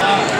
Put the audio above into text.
Stop.